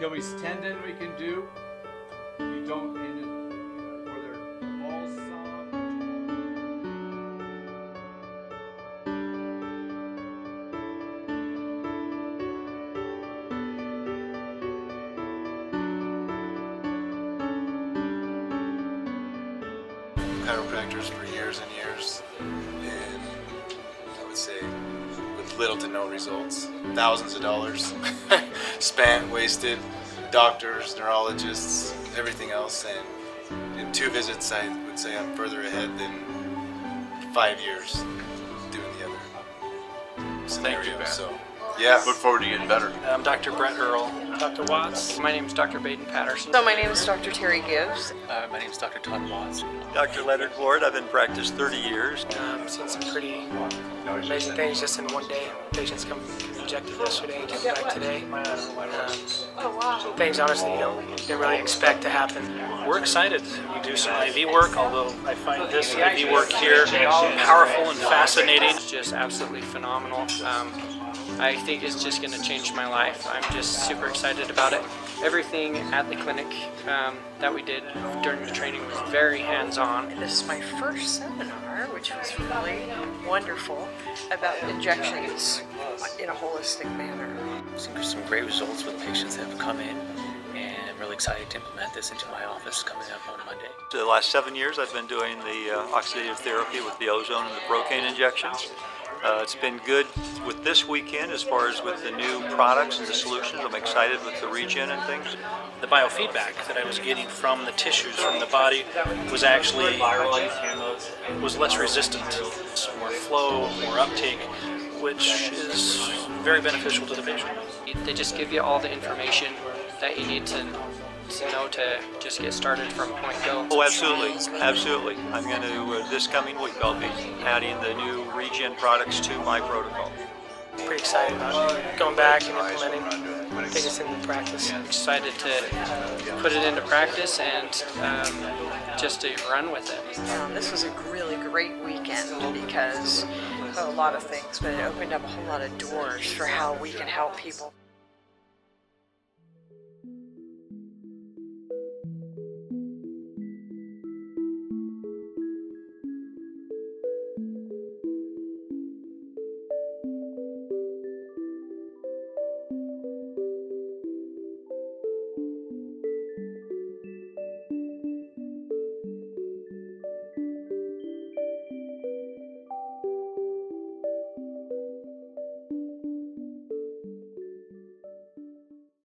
Achilles tendon we can do. You don't end it chiropractors for years and years, and I would say with little to no results. Thousands of dollars spent, wasted, doctors, neurologists, everything else, and in two visits, I would say I'm further ahead than five years doing the other scenario. Ben. so, yeah. Look forward to getting better. Um, I'm Dr. Brett Earl. Dr. Watts. My name is Dr. Baden Patterson. So my name is Dr. Terry Gibbs. Uh, my name is Dr. Todd Watts. Dr. Leonard Ward, I've been practiced 30 years. Um, seen some pretty amazing things just in one day. Patients come injected yesterday, came back today. Um, Oh wow. things honestly you don't, you don't really expect to happen. We're excited. We do some IV work, although I find this IV work here powerful and fascinating. It's just absolutely phenomenal. Um, I think it's just going to change my life. I'm just super excited about it. Everything at the clinic um, that we did during the training was very hands-on. This is my first seminar, which was really wonderful, about injections in a holistic manner. some, some great results with patients that have come in and I'm really excited to implement this into my office coming up on Monday. The last seven years, I've been doing the uh, oxidative therapy with the ozone and the procaine injections. Uh, it's been good with this weekend as far as with the new products and the solutions. I'm excited with the regen and things. The biofeedback that I was getting from the tissues from the body was actually was less resistant, more flow, more uptake, which is very beneficial to the patient. They just give you all the information that you need to to know to just get started from point go. Oh, absolutely, absolutely. I'm going to, uh, this coming week, I'll be adding the new regen products to my protocol. Pretty excited about going back and implementing, taking this into practice. Excited to put it into practice and um, just to run with it. Um, this was a really great weekend because a lot of things, but it opened up a whole lot of doors for how we can help people.